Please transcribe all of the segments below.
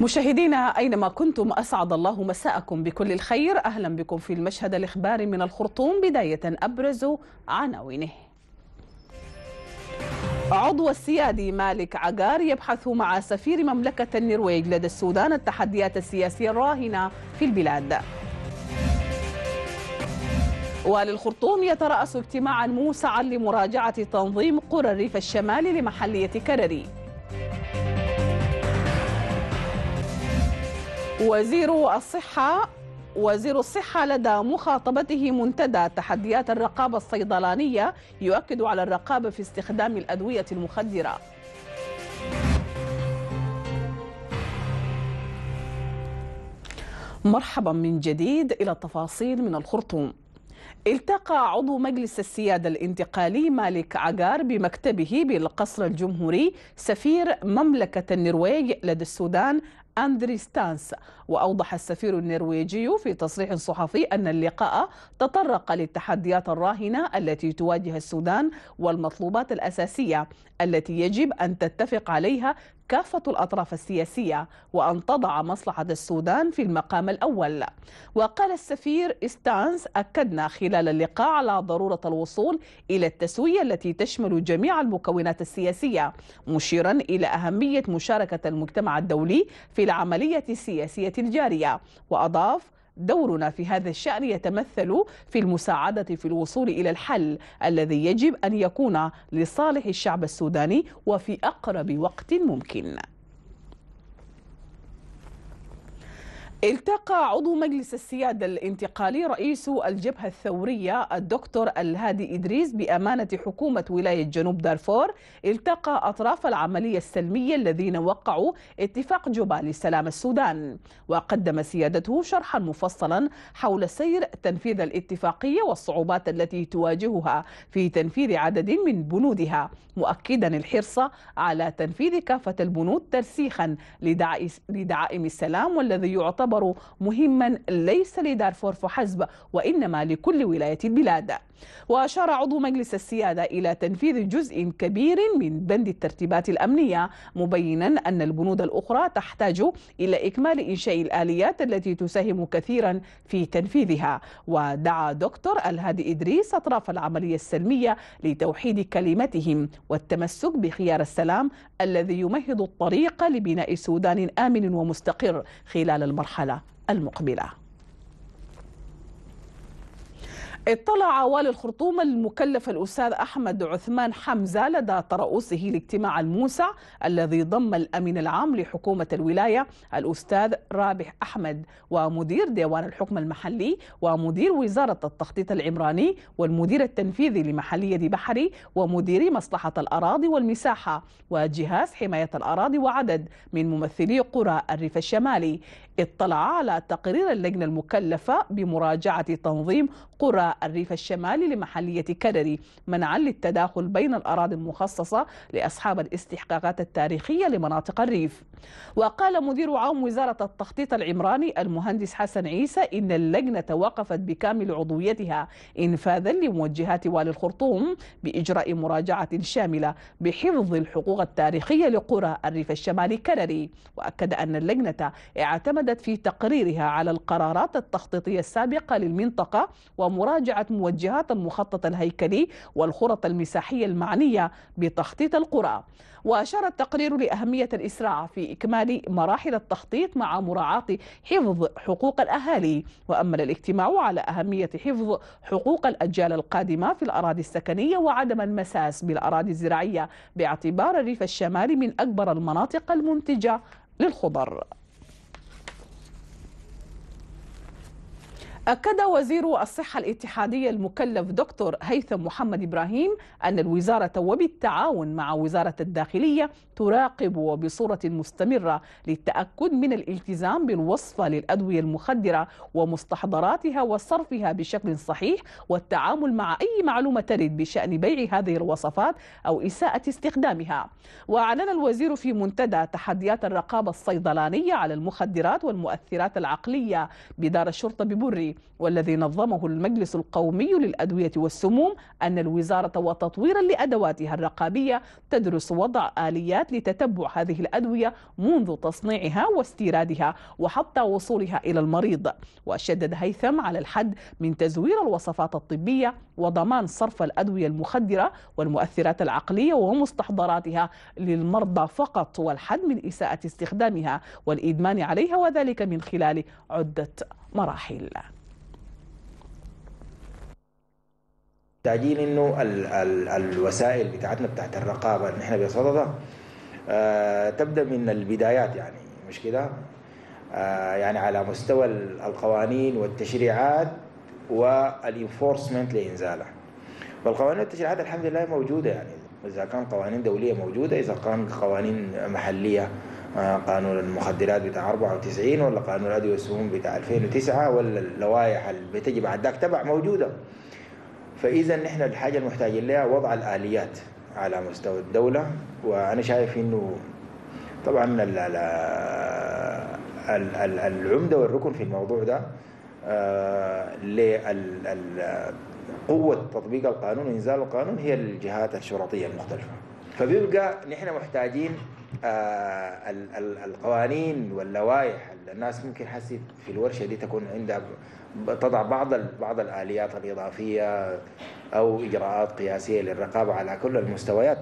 مشاهدينا أينما كنتم أسعد الله مساءكم بكل الخير. أهلا بكم في المشهد الإخباري من الخرطوم بداية أبرز عناوينه. عضو السيادي مالك عقار يبحث مع سفير مملكة النرويج لدى السودان التحديات السياسية الراهنة في البلاد. والي الخرطوم يترأس اجتماعا موسعا لمراجعة تنظيم قرى الريف الشمالي لمحلية كرري. وزير الصحة وزير الصحة لدى مخاطبته منتدى تحديات الرقابة الصيدلانية يؤكد على الرقابة في استخدام الأدوية المخدرة. مرحبا من جديد إلى التفاصيل من الخرطوم. التقى عضو مجلس السيادة الانتقالي مالك عقار بمكتبه بالقصر الجمهوري سفير مملكة النرويج لدى السودان أندري ستانس وأوضح السفير النرويجي في تصريح صحفي أن اللقاء تطرق للتحديات الراهنة التي تواجه السودان والمطلوبات الأساسية التي يجب أن تتفق عليها كافة الأطراف السياسية وأن تضع مصلحة السودان في المقام الأول. وقال السفير ستانس أكدنا خلال اللقاء على ضرورة الوصول إلى التسوية التي تشمل جميع المكونات السياسية مشيرا إلى أهمية مشاركة المجتمع الدولي في العملية السياسية الجارية. وأضاف دورنا في هذا الشأن يتمثل في المساعدة في الوصول إلى الحل الذي يجب أن يكون لصالح الشعب السوداني وفي أقرب وقت ممكن. التقى عضو مجلس السيادة الانتقالي رئيس الجبهة الثورية الدكتور الهادي إدريس بأمانة حكومة ولاية جنوب دارفور. التقى أطراف العملية السلمية الذين وقعوا اتفاق جوبا لسلام السودان. وقدم سيادته شرحا مفصلا حول سير تنفيذ الاتفاقية والصعوبات التي تواجهها في تنفيذ عدد من بنودها مؤكدا الحرص على تنفيذ كافة البنود ترسيخا لدعائم السلام والذي يعتبر يعتبر مهما ليس لدارفور فحسب وإنما لكل ولاية البلاد. وأشار عضو مجلس السيادة إلى تنفيذ جزء كبير من بند الترتيبات الأمنية مبينا أن البنود الأخرى تحتاج إلى إكمال إنشاء الآليات التي تساهم كثيرا في تنفيذها. ودعا دكتور الهادي إدريس أطراف العملية السلمية لتوحيد كلمتهم والتمسك بخيار السلام الذي يمهد الطريق لبناء سودان آمن ومستقر خلال المرحلة. المقبلة. اطلع والي الخرطوم المكلف الأستاذ أحمد عثمان حمزة لدى ترأسه الاجتماع الموسع الذي ضم الأمين العام لحكومة الولاية الأستاذ رابح أحمد ومدير ديوان الحكم المحلي ومدير وزارة التخطيط العمراني والمدير التنفيذي لمحلية بحري ومدير مصلحة الأراضي والمساحة وجهاز حماية الأراضي وعدد من ممثلي قرى الريف الشمالي. اطلع على تقرير اللجنة المكلفة بمراجعة تنظيم قرى الريف الشمالي لمحلية كرري منعا للتداخل بين الأراضي المخصصة لأصحاب الاستحقاقات التاريخية لمناطق الريف. وقال مدير عام وزارة التخطيط العمراني المهندس حسن عيسى إن اللجنة وقفت بكامل عضويتها إنفاذا لموجهات والي الخرطوم بإجراء مراجعة شاملة بحفظ الحقوق التاريخية لقرى الريف الشمالي كرري وأكد أن اللجنة اعتمدت في تقريرها على القرارات التخطيطية السابقة للمنطقة ومراجعة موجهات المخطط الهيكلي والخرط المساحية المعنية بتخطيط القرى. وأشار التقرير لأهمية الإسراع في إكمال مراحل التخطيط مع مراعاة حفظ حقوق الأهالي. وأمل الاجتماع على أهمية حفظ حقوق الأجيال القادمة في الأراضي السكنية وعدم المساس بالأراضي الزراعية باعتبار الريف الشمالي من أكبر المناطق المنتجة للخضر. أكد وزير الصحة الاتحادي المكلف دكتور هيثم محمد إبراهيم أن الوزارة وبالتعاون مع وزارة الداخلية تراقب وبصورة مستمرة للتأكد من الالتزام بالوصفة للأدوية المخدرة ومستحضراتها وصرفها بشكل صحيح والتعامل مع أي معلومة ترد بشأن بيع هذه الوصفات أو إساءة استخدامها. وأعلن الوزير في منتدى تحديات الرقابة الصيدلانية على المخدرات والمؤثرات العقلية بدار الشرطة ببري والذي نظمه المجلس القومي للأدوية والسموم أن الوزارة وتطويرا لأدواتها الرقابية تدرس وضع آليات لتتبع هذه الأدوية منذ تصنيعها واستيرادها وحتى وصولها إلى المريض. وشدد هيثم على الحد من تزوير الوصفات الطبية وضمان صرف الأدوية المخدرة والمؤثرات العقلية ومستحضراتها للمرضى فقط والحد من إساءة استخدامها والإدمان عليها وذلك من خلال عدة مراحل. محتاجين إنه ال ال الوسائل بتاعتنا بتاعت الرقابة اللي إحنا بصددها آه تبدأ من البدايات يعني مش كده؟ آه يعني على مستوى القوانين والتشريعات والإنفورسمنت لإنزالها. والقوانين والتشريعات الحمد لله موجودة يعني إذا كان قوانين دولية موجودة إذا كان قوانين محلية آه، قانون المخدرات بتاع 94 ولا قانون الادويه والسموم بتاع 2009 ولا اللوائح اللي بتجي بعد ذاك تبع موجودة. فإذا نحن الحاجة المحتاجين لها وضع الآليات على مستوى الدولة وأنا شايف إنه طبعا العمدة والركن في الموضوع ده آه، قوة تطبيق القانون وانزال القانون هي الجهات الشرطية المختلفة. فبيبقى نحن محتاجين القوانين واللوائح الناس ممكن حسي في الورشة دي تكون عندها تضع بعض بعض الآليات الإضافية أو إجراءات قياسية للرقابة على كل المستويات.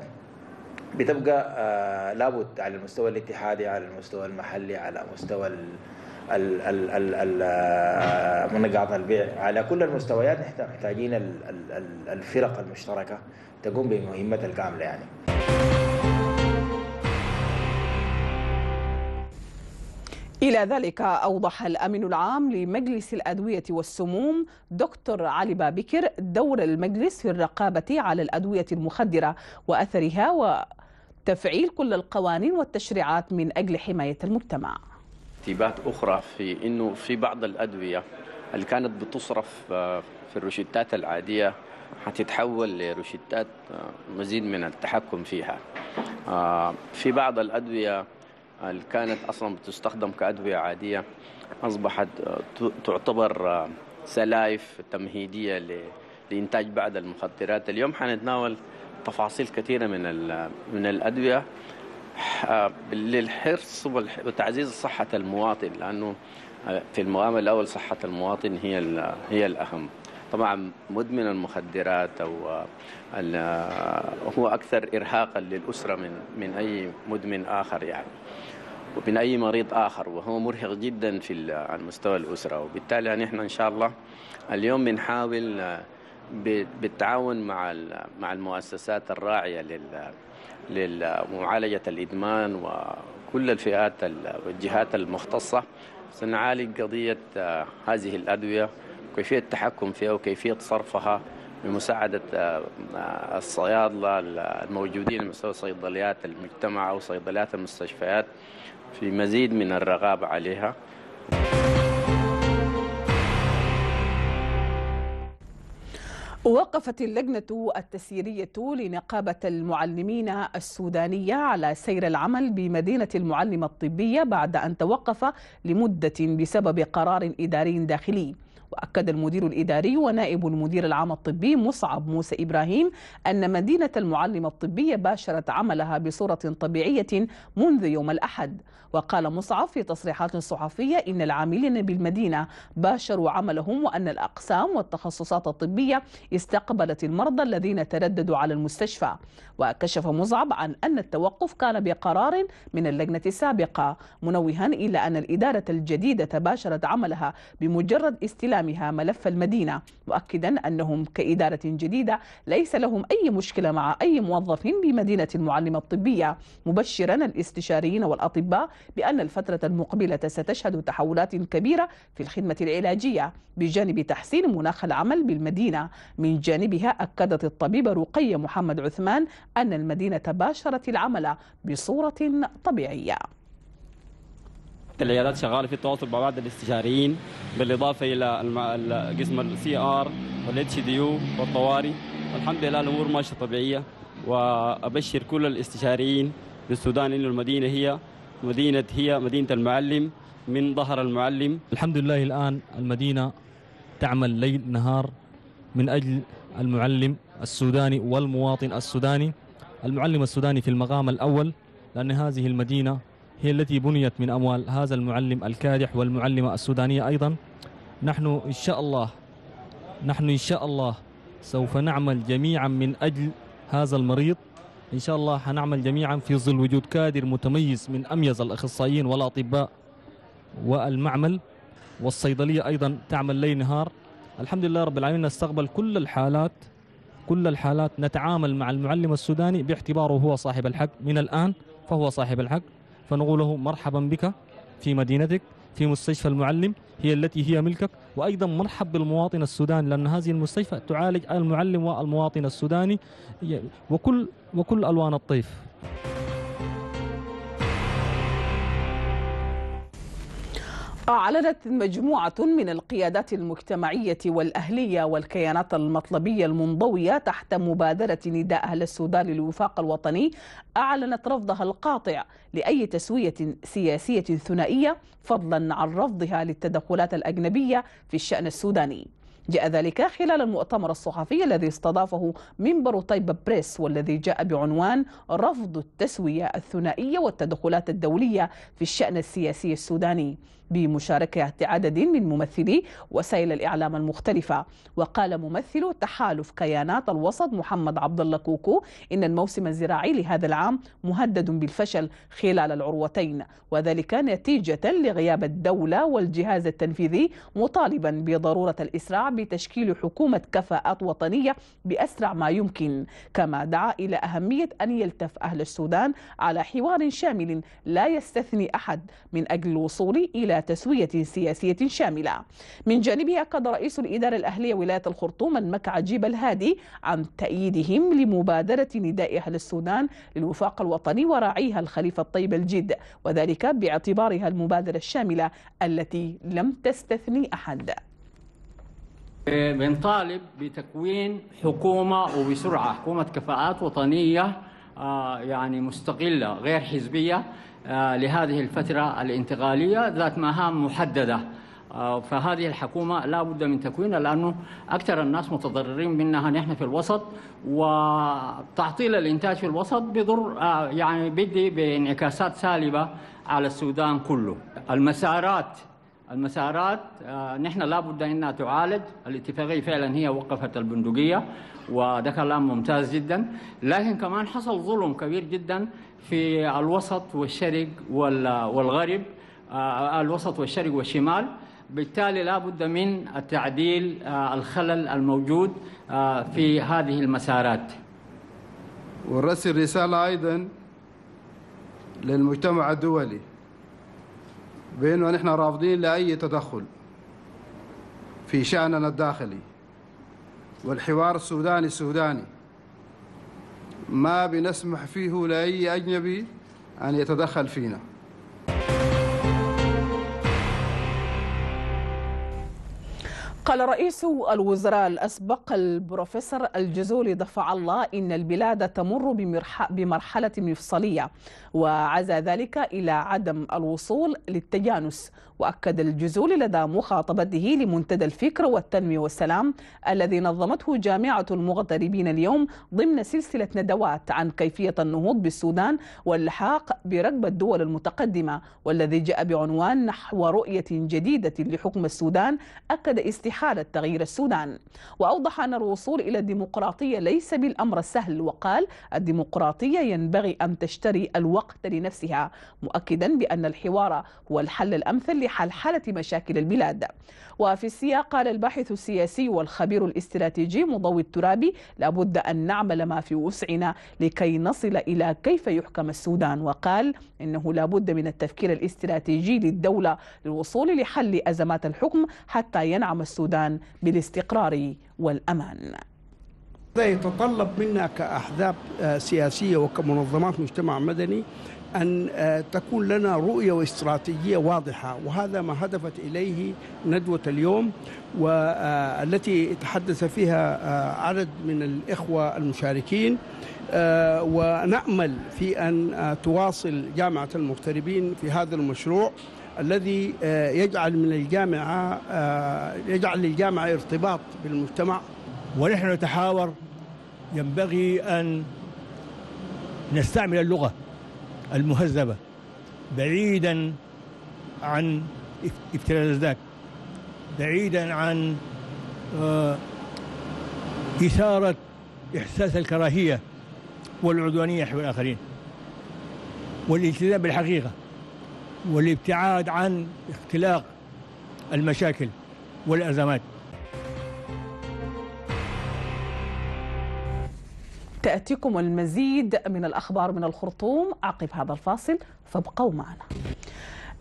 بتبقى آه لابد على المستوى الاتحادي على المستوى المحلي على مستوى منقاط البيع. على كل المستويات محتاجين الفرق المشتركة تقوم بمهمتها الكامله يعني. إلى ذلك أوضح الأمين العام لمجلس الأدوية والسموم دكتور علي بابكر دور المجلس في الرقابة على الأدوية المخدرة وأثرها وتفعيل كل القوانين والتشريعات من أجل حماية المجتمع. ترتيبات أخرى في أنه في بعض الأدوية اللي كانت بتصرف آه، في الروشتات العادية حتتحول لروشتات آه، مزيد من التحكم فيها. آه، في بعض الأدوية اللي كانت أصلا بتستخدم كأدوية عادية؟ أصبحت تعتبر سلايف تمهيدية لإنتاج بعض المخدرات. اليوم حنتناول تفاصيل كثيرة من من الأدوية. للحرص وتعزيز صحة المواطن لأنه في المقام الأول صحة المواطن هي هي الأهم. طبعا مدمن المخدرات أو هو أكثر إرهاقا للأسرة من من أي مدمن آخر يعني ومن أي مريض آخر وهو مرهق جدا في على مستوى الأسرة. وبالتالي نحن إن شاء الله اليوم بنحاول بالتعاون مع مع المؤسسات الراعية لل لمعالجة الإدمان وكل الفئات والجهات المختصة. سنعالج قضية آه، هذه الأدوية. وكيفية التحكم فيها وكيفية صرفها بمساعدة آه، الصيادلة الموجودين على مستوى صيدليات المجتمع أو صيدليات المستشفيات في مزيد من الرغابة عليها. وقفت اللجنة التسييرية لنقابة المعلمين السودانية على سير العمل بمدينة المعلمة الطبية بعد أن توقف لمدة بسبب قرار إداري داخلي. وأكد المدير الإداري ونائب المدير العام الطبي مصعب موسى إبراهيم أن مدينة المعلمة الطبية باشرت عملها بصورة طبيعية منذ يوم الأحد. وقال مصعب في تصريحات صحفية إن العاملين بالمدينة باشروا عملهم وأن الأقسام والتخصصات الطبية استقبلت المرضى الذين ترددوا على المستشفى. وكشف مصعب عن أن التوقف كان بقرار من اللجنة السابقة منوها إلى أن الإدارة الجديدة باشرت عملها بمجرد استلامها ملف المدينة مؤكدا أنهم كإدارة جديدة ليس لهم أي مشكلة مع أي موظف بمدينة المعلمة الطبية مبشرا الاستشاريين والأطباء بأن الفترة المقبلة ستشهد تحولات كبيرة في الخدمة العلاجية بجانب تحسين مناخ العمل بالمدينة. من جانبها أكدت الطبيبة رقية محمد عثمان أن المدينة باشرت العمل بصورة طبيعية. العيادات شغالة في التواصل مع بعض الاستشاريين بالإضافة إلى قسم ال CR وال HDU والطوارئ. والحمد لله الأمور ماشية طبيعية وأبشر كل الاستشاريين بالسودان إنه المدينة هي مدينة هي مدينة المعلم من ظهر المعلم. الحمد لله الآن المدينة تعمل ليل نهار من أجل المعلم السوداني والمواطن السوداني. المعلم السوداني في المقام الأول لأن هذه المدينة هي التي بنيت من أموال هذا المعلم الكادح والمعلمة السودانية أيضا. نحن إن شاء الله نحن إن شاء الله سوف نعمل جميعا من أجل هذا المريض. إن شاء الله حنعمل جميعا في ظل وجود كادر متميز من أميز الأخصائيين والأطباء والمعمل. والصيدلية أيضا تعمل ليل نهار. الحمد لله رب العالمين نستقبل كل الحالات كل الحالات. نتعامل مع المعلم السوداني باعتباره هو صاحب الحق. من الآن فهو صاحب الحق. فنقول له مرحبا بك في مدينتك في مستشفى المعلم هي التي هي ملكك. وأيضا مرحب بالمواطن السوداني لأن هذه المستشفى تعالج المعلم والمواطن السوداني وكل وكل ألوان الطيف. أعلنت مجموعة من القيادات المجتمعية والأهلية والكيانات المطلبية المنضوية تحت مبادرة نداء أهل السودان للوفاق الوطني أعلنت رفضها القاطع لأي تسوية سياسية ثنائية فضلا عن رفضها للتدخلات الأجنبية في الشأن السوداني. جاء ذلك خلال المؤتمر الصحفي الذي استضافه منبر طيب بريس والذي جاء بعنوان رفض التسوية الثنائية والتدخلات الدولية في الشأن السياسي السوداني. بمشاركة عدد من ممثلي وسائل الإعلام المختلفة. وقال ممثل تحالف كيانات الوسط محمد عبد الله كوكو إن الموسم الزراعي لهذا العام مهدد بالفشل خلال العروتين وذلك نتيجة لغياب الدولة والجهاز التنفيذي مطالبا بضرورة الإسراع بتشكيل حكومة كفاءات وطنية بأسرع ما يمكن كما دعا إلى أهمية أن يلتف أهل السودان على حوار شامل لا يستثني أحد من أجل الوصول إلى تسوية سياسية شاملة. من جانبه أكد رئيس الإدارة الأهلية ولاية الخرطوم المك عجيب الهادي عن تأييدهم لمبادرة نداء أهل السودان للوفاق الوطني وراعيها الخليفة الطيب الجد وذلك باعتبارها المبادرة الشاملة التي لم تستثني أحد. بنطالب بتكوين حكومة وبسرعة حكومة كفاءات وطنية يعني مستقلة غير حزبية. لهذه الفترة الانتقالية ذات مهام محددة. فهذه الحكومة لا بد من تكوينها لأنه أكثر الناس متضررين منها نحن في الوسط وتعطيل الإنتاج في الوسط بضر يعني بدي بانعكاسات سالبة على السودان كله. المسارات المسارات نحن لا بد انها تعالج. الاتفاقية فعلا هي وقفت البندقية وده كلام ممتاز جدا. لكن كمان حصل ظلم كبير جدا في الوسط والشرق والغرب الوسط والشرق والشمال. بالتالي لا بد من التعديل الخلل الموجود في هذه المسارات. ونرسل رسالة أيضا للمجتمع الدولي. بأنه نحن رافضين لأي تدخل في شأننا الداخلي. والحوار السوداني السوداني. ما بنسمح فيه لأي أجنبي أن يتدخل فينا. قال رئيس الوزراء الأسبق البروفيسور الجزولي دفع الله إن البلاد تمر بمرحلة مفصلية وعزى ذلك إلى عدم الوصول للتجانس. وأكد الجزولي لدى مخاطبته لمنتدى الفكر والتنمية والسلام الذي نظمته جامعة المغتربين اليوم ضمن سلسلة ندوات عن كيفية النهوض بالسودان واللحاق بركب الدول المتقدمة والذي جاء بعنوان نحو رؤية جديدة لحكم السودان. أكد استحالة تغيير السودان. وأوضح أن الوصول إلى الديمقراطية ليس بالأمر السهل وقال الديمقراطية ينبغي أن تشتري الوقت لنفسها مؤكدا بأن الحوار هو الحل الأمثل لحلحلة مشاكل البلاد. وفي السياق قال الباحث السياسي والخبير الاستراتيجي مضوي الترابي لابد أن نعمل ما في وسعنا لكي نصل إلى كيف يحكم السودان. وقال إنه لابد من التفكير الاستراتيجي للدولة للوصول لحل أزمات الحكم حتى ينعم السودان بالاستقرار والأمان. هذا يتطلب منا كأحزاب سياسية وكمنظمات مجتمع مدني أن تكون لنا رؤية واستراتيجية واضحة وهذا ما هدفت إليه ندوة اليوم والتي تحدث فيها عدد من الإخوة المشاركين ونأمل في أن تواصل جامعة المغتربين في هذا المشروع. الذي آه، يجعل من الجامعة آه، يجعل للجامعة ارتباط بالمجتمع. ونحن نتحاور ينبغي أن نستعمل اللغة المهذبة بعيدا عن ذاك بعيدا عن آه، إثارة إحساس الكراهية والعدوانية نحو الآخرين والالتزام بالحقيقة. والابتعاد عن اختلاق المشاكل والأزمات. تأتيكم المزيد من الأخبار من الخرطوم. عقب هذا الفاصل فابقوا معنا.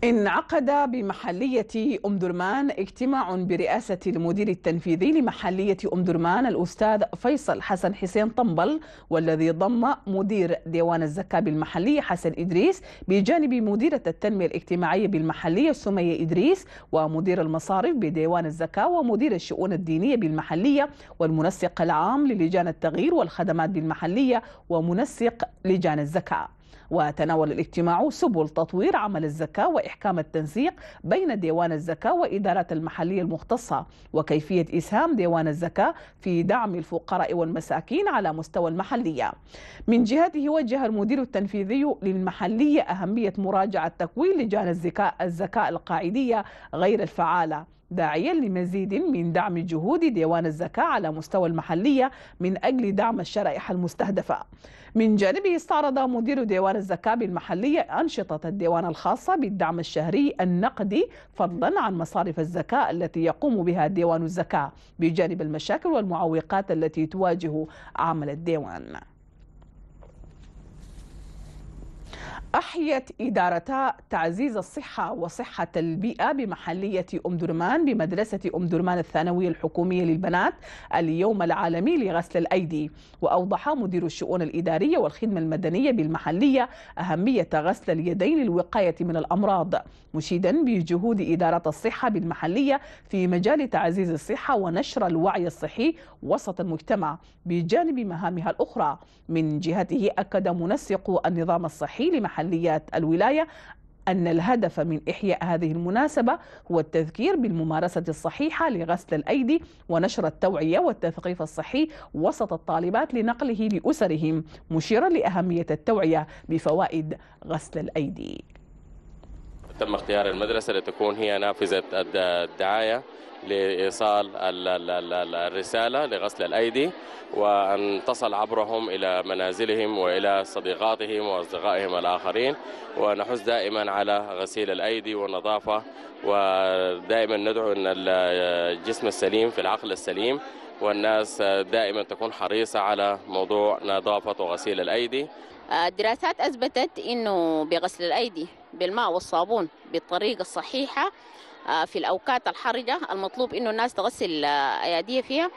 انعقد بمحلية أم درمان اجتماع برئاسة المدير التنفيذي لمحلية أم درمان الأستاذ فيصل حسن حسين طنبل والذي ضم مدير ديوان الزكاة بالمحلية حسن إدريس بجانب مديرة التنمية الاجتماعية بالمحلية سمية إدريس ومدير المصارف بديوان الزكاة ومدير الشؤون الدينية بالمحلية والمنسق العام للجان التغيير والخدمات بالمحلية ومنسق لجان الزكاة. وتناول الاجتماع سبل تطوير عمل الزكاة وإحكام التنسيق بين ديوان الزكاة وإدارات المحلية المختصة وكيفية إسهام ديوان الزكاة في دعم الفقراء والمساكين على مستوى المحلية. من جهته وجه المدير التنفيذي للمحلية أهمية مراجعة تكوين لجان الزكاة الزكاة القاعدية غير الفعالة داعيا لمزيد من دعم جهود ديوان الزكاة على مستوى المحلية من أجل دعم الشرائح المستهدفة. من جانبه استعرض مدير ديوان الزكاة بالمحلية أنشطة الديوان الخاصة بالدعم الشهري النقدي فضلا عن مصارف الزكاة التي يقوم بها ديوان الزكاة بجانب المشاكل والمعوقات التي تواجه عمل الديوان. أحيت إدارتا تعزيز الصحة وصحة البيئة بمحلية أم درمان بمدرسة أم درمان الثانوية الحكومية للبنات اليوم العالمي لغسل الأيدي. وأوضح مدير الشؤون الإدارية والخدمة المدنية بالمحلية أهمية غسل اليدين للوقاية من الأمراض مشيدا بجهود إدارة الصحة بالمحلية في مجال تعزيز الصحة ونشر الوعي الصحي وسط المجتمع بجانب مهامها الأخرى. من جهته أكد منسق النظام الصحي لمحليات الولاية أن الهدف من إحياء هذه المناسبة هو التذكير بالممارسة الصحيحة لغسل الأيدي ونشر التوعية والتثقيف الصحي وسط الطالبات لنقله لأسرهم مشيرا لأهمية التوعية بفوائد غسل الأيدي. تم اختيار المدرسة لتكون هي نافذة الدعاية لإيصال الرسالة لغسل الأيدي وأن تصل عبرهم إلى منازلهم وإلى صديقاتهم وأصدقائهم الآخرين. ونحث دائما على غسيل الأيدي والنظافة ودائما ندعو أن الجسم السليم في العقل السليم والناس دائما تكون حريصة على موضوع نظافة وغسيل الأيدي. الدراسات أثبتت أنه بغسل الأيدي بالماء والصابون بالطريقة الصحيحة في الأوقات الحرجة المطلوب أنه الناس تغسل أيديها فيها.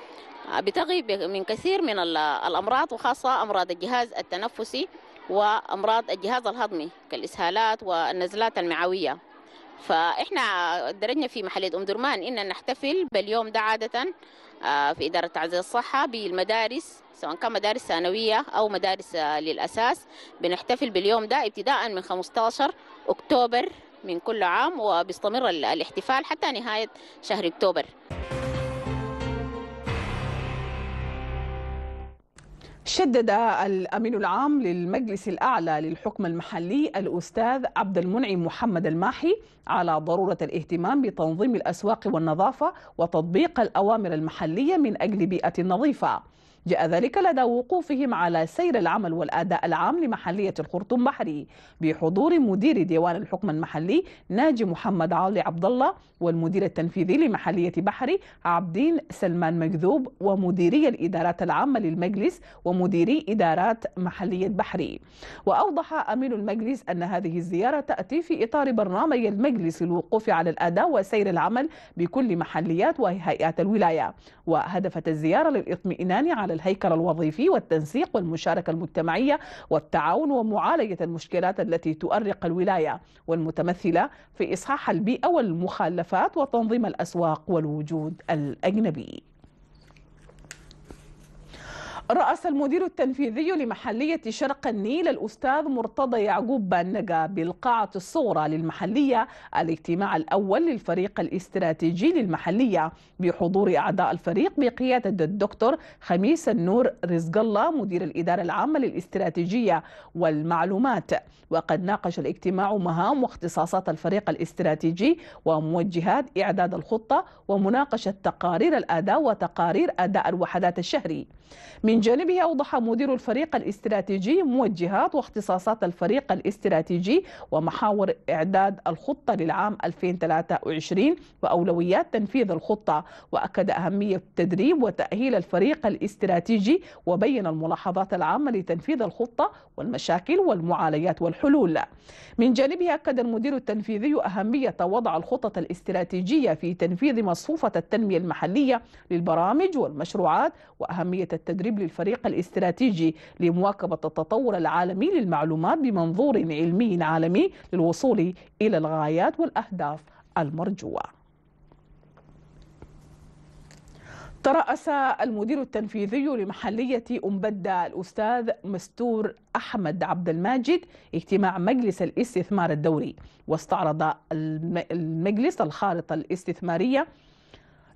بتغي من كثير من الأمراض وخاصة أمراض الجهاز التنفسي وأمراض الجهاز الهضمي كالإسهالات والنزلات المعوية. فإحنا درجنا في محلية أم درمان إن نحتفل باليوم ده عادة في إدارة تعزيز الصحة بالمدارس سواء كان مدارس ثانوية أو مدارس للأساس. بنحتفل باليوم ده ابتداء من 15 أكتوبر من كل عام وبيستمر الاحتفال حتى نهاية شهر أكتوبر. شدد الأمين العام للمجلس الأعلى للحكم المحلي الأستاذ عبد المنعم محمد الماحي على ضرورة الاهتمام بتنظيم الأسواق والنظافة وتطبيق الأوامر المحلية من أجل بيئة نظيفة. جاء ذلك لدى وقوفهم على سير العمل والأداء العام لمحلية الخرطوم بحري بحضور مدير ديوان الحكم المحلي ناجي محمد علي عبد الله والمدير التنفيذي لمحلية بحري عبدين سلمان مكذوب ومديري الإدارات العامة للمجلس ومديري إدارات محلية بحري. وأوضح أمين المجلس أن هذه الزيارة تأتي في إطار برنامج المجلس للوقوف على الأداء وسير العمل بكل محليات وهيئات الولاية. وهدفت الزيارة للاطمئنان على الهيكل الوظيفي والتنسيق والمشاركة المجتمعية والتعاون ومعالجة المشكلات التي تؤرق الولاية والمتمثلة في إصحاح البيئة والمخالفات وتنظيم الأسواق والوجود الأجنبي. رأس المدير التنفيذي لمحلية شرق النيل الأستاذ مرتضى يعقوب بانجا بالقاعة الصغرى للمحلية الاجتماع الأول للفريق الاستراتيجي للمحلية بحضور أعضاء الفريق بقيادة الدكتور خميس النور رزق الله مدير الإدارة العامة للاستراتيجية والمعلومات. وقد ناقش الاجتماع مهام واختصاصات الفريق الاستراتيجي وموجهات إعداد الخطة ومناقشة تقارير الأداء وتقارير أداء الوحدات الشهري. من جانبه أوضح مدير الفريق الاستراتيجي موجهات واختصاصات الفريق الاستراتيجي ومحاور إعداد الخطة للعام 2023 وأولويات تنفيذ الخطة. وأكد أهمية التدريب وتأهيل الفريق الاستراتيجي وبين الملاحظات العامة لتنفيذ الخطة والمشاكل والمعالجات والحلول. من جانبه أكد المدير التنفيذي أهمية وضع الخطط الاستراتيجية في تنفيذ مصفوفة التنمية المحلية للبرامج والمشروعات وأهمية التدريب للفريق الاستراتيجي لمواكبة التطور العالمي للمعلومات بمنظور علمي عالمي للوصول إلى الغايات والأهداف المرجوة. ترأس المدير التنفيذي لمحلية أمبدة الأستاذ مستور أحمد عبد الماجد اجتماع مجلس الاستثمار الدوري واستعرض المجلس الخارطة الاستثمارية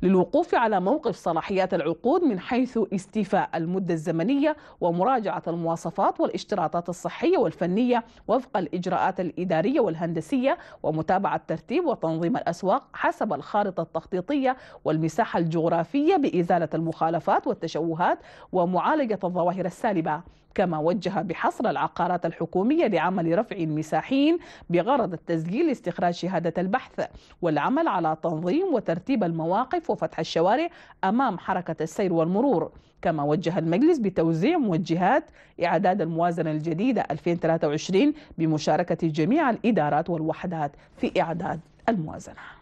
للوقوف على موقف صلاحيات العقود من حيث استيفاء المدة الزمنية ومراجعة المواصفات والاشتراطات الصحية والفنية وفق الإجراءات الإدارية والهندسية ومتابعة ترتيب وتنظيم الأسواق حسب الخارطة التخطيطية والمساحة الجغرافية بإزالة المخالفات والتشوهات ومعالجة الظواهر السالبة. كما وجه بحصر العقارات الحكومية لعمل رفع مساحين بغرض التسجيل لاستخراج شهادة البحث والعمل على تنظيم وترتيب المواقف وفتح الشوارع أمام حركة السير والمرور. كما وجه المجلس بتوزيع موجهات إعداد الموازنة الجديدة 2023 بمشاركة جميع الإدارات والوحدات في إعداد الموازنة.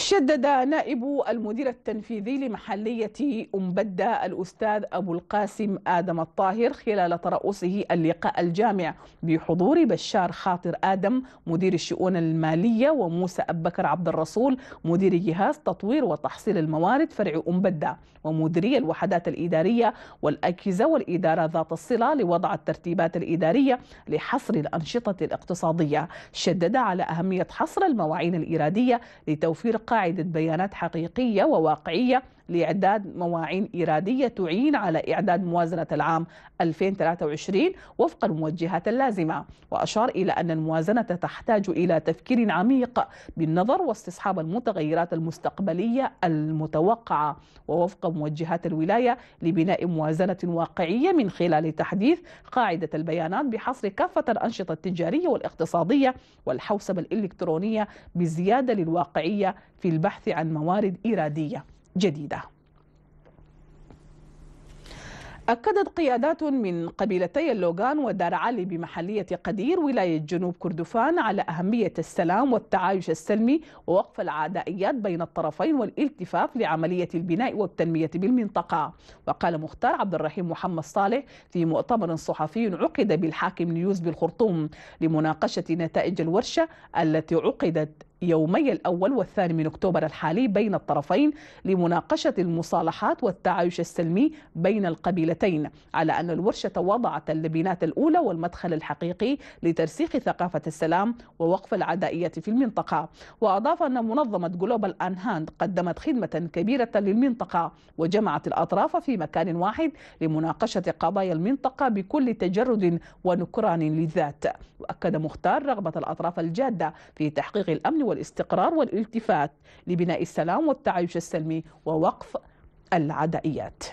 شدد نائب المدير التنفيذي لمحلية أمبدة الأستاذ أبو القاسم آدم الطاهر خلال ترأسه اللقاء الجامع بحضور بشار خاطر آدم مدير الشؤون المالية وموسى أبكر عبد الرسول مدير جهاز تطوير وتحصيل الموارد فرع أمبدة ومديري الوحدات الإدارية والأجهزة والإدارة ذات الصلة لوضع الترتيبات الإدارية لحصر الأنشطة الاقتصادية. شدد على أهمية حصر المواعين الإيرادية لتوفير قاعدة بيانات حقيقية وواقعية لإعداد مواعين إيرادية تعين على إعداد موازنة العام 2023 وفق الموجهات اللازمة. وأشار إلى أن الموازنة تحتاج إلى تفكير عميق بالنظر واستصحاب المتغيرات المستقبلية المتوقعة. ووفق موجهات الولاية لبناء موازنة واقعية من خلال تحديث قاعدة البيانات بحصر كافة الأنشطة التجارية والاقتصادية والحوسبة الإلكترونية بزيادة للواقعية في البحث عن موارد إيرادية. جديدة. أكدت قيادات من قبيلتي اللوغان ودار علي بمحلية قدير ولاية جنوب كردفان على أهمية السلام والتعايش السلمي ووقف العدائيات بين الطرفين والالتفاف لعملية البناء والتنمية بالمنطقة. وقال مختار عبد الرحيم محمد صالح في مؤتمر صحفي عقد بالحاكم نيوز بالخرطوم لمناقشة نتائج الورشة التي عقدت يومي الأول والثاني من أكتوبر الحالي بين الطرفين لمناقشة المصالحات والتعايش السلمي بين القبيلتين على أن الورشة وضعت اللبنات الأولى والمدخل الحقيقي لترسيخ ثقافة السلام ووقف العدائية في المنطقة. وأضاف أن منظمة جلوبال أنهاند قدمت خدمة كبيرة للمنطقة وجمعت الأطراف في مكان واحد لمناقشة قضايا المنطقة بكل تجرد ونكران للذات. وأكد مختار رغبة الأطراف الجادة في تحقيق الأمن والاستقرار والالتفات لبناء السلام والتعايش السلمي ووقف العدائيات.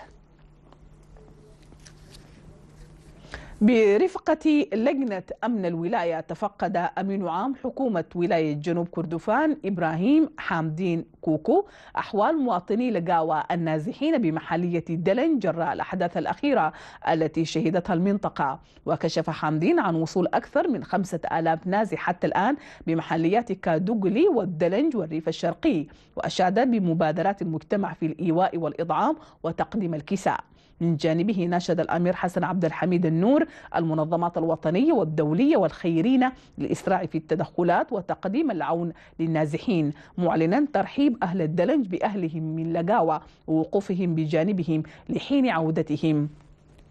برفقة لجنة أمن الولاية تفقد أمين عام حكومة ولاية جنوب كردفان إبراهيم حامدين كوكو أحوال مواطني لقاوة النازحين بمحلية دلن جراء الأحداث الأخيرة التي شهدتها المنطقة. وكشف حامدين عن وصول أكثر من خمسة آلاف نازح حتى الآن بمحليات كادوغلي والدلنج والريف الشرقي وأشاد بمبادرات المجتمع في الإيواء والإطعام وتقديم الكساء. من جانبه ناشد الأمير حسن عبد الحميد النور المنظمات الوطنية والدولية والخيرين للإسراع في التدخلات وتقديم العون للنازحين معلنا ترحيب أهل الدلنج بأهلهم من لقاوة ووقوفهم بجانبهم لحين عودتهم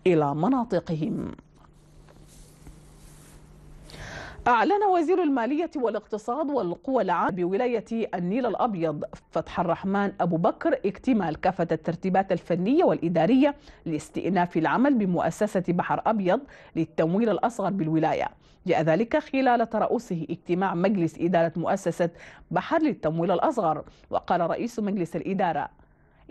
إلى مناطقهم. أعلن وزير المالية والاقتصاد والقوى العامة بولاية النيل الأبيض فتح الرحمن أبو بكر اكتمال كافة الترتيبات الفنية والإدارية لاستئناف العمل بمؤسسة بحر أبيض للتمويل الأصغر بالولاية. جاء ذلك خلال ترأسه اجتماع مجلس إدارة مؤسسة بحر للتمويل الأصغر وقال رئيس مجلس الإدارة.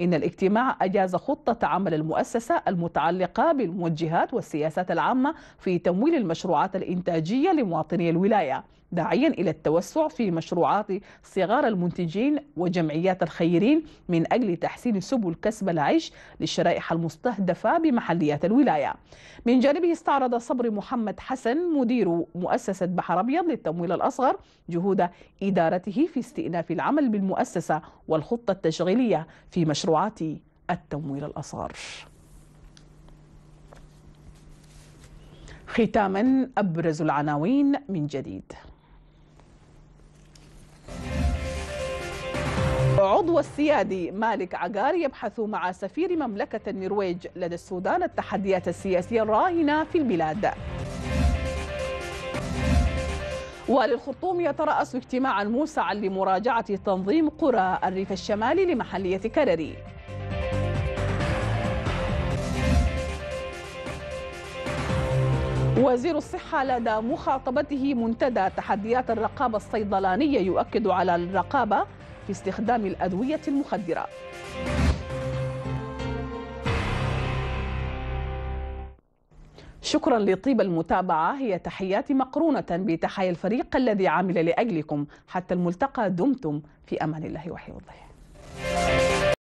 إن الاجتماع أجاز خطة عمل المؤسسة المتعلقة بالموجهات والسياسات العامة في تمويل المشروعات الإنتاجية لمواطني الولاية. داعيا إلى التوسع في مشروعات صغار المنتجين وجمعيات الخيرين من أجل تحسين سبل كسب العيش للشرائح المستهدفة بمحليات الولاية. من جانبه استعرض صبري محمد حسن مدير مؤسسة بحر أبيض للتمويل الأصغر جهود إدارته في استئناف العمل بالمؤسسة والخطة التشغيلية في مشروعات التمويل الأصغر. ختاما أبرز العناوين من جديد. عضو السيادي مالك عقار يبحث مع سفير مملكة النرويج لدى السودان التحديات السياسية الراهنة في البلاد. والي الخرطوم يترأس اجتماعا موسعا لمراجعة تنظيم قرى الريف الشمالي لمحلية كرري. وزير الصحة لدى مخاطبته منتدى تحديات الرقابة الصيدلانية يؤكد على الرقابة في استخدام الأدوية المخدرة. شكرا لطيب المتابعة. هي تحياتي مقرونة بتحيا الفريق الذي عمل لأجلكم. حتى الملتقى دمتم في أمان الله وحفظه.